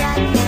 chat.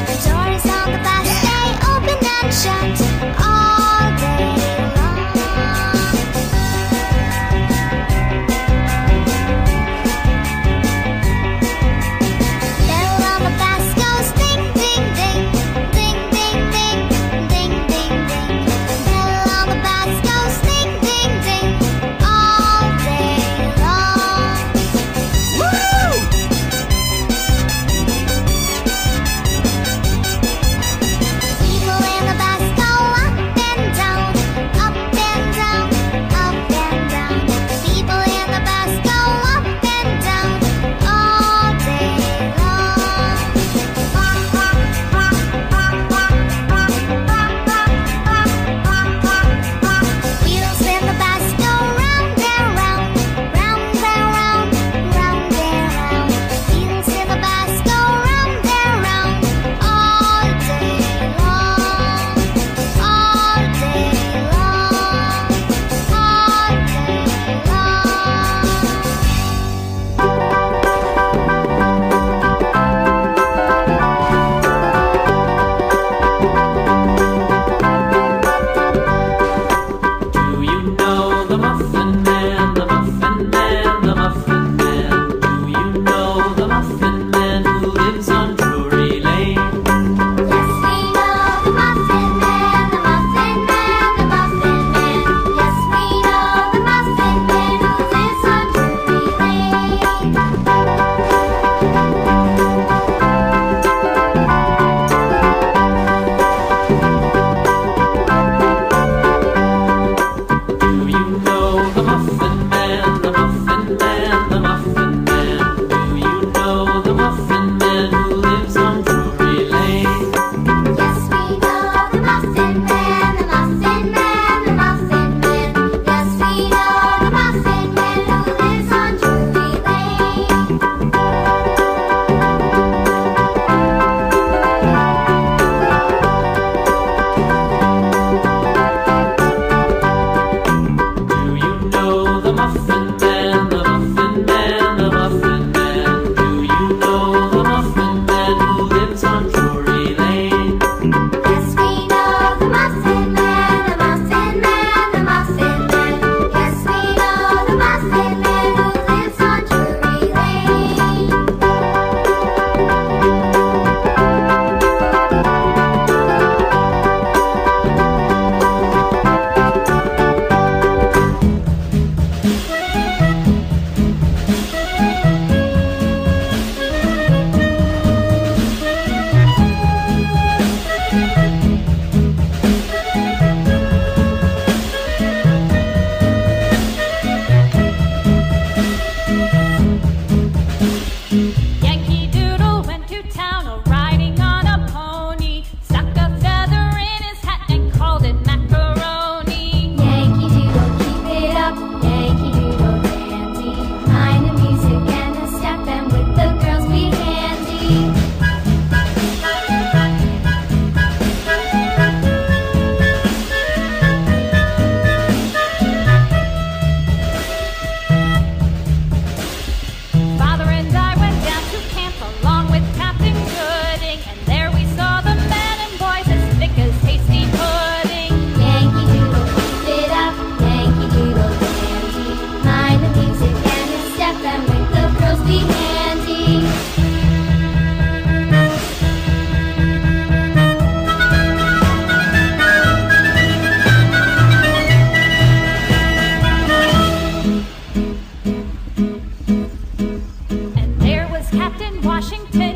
Captain Washington.